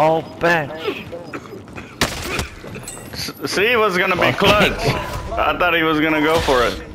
Oh, bitch. See, it was gonna be clutch. I thought he was gonna go for it.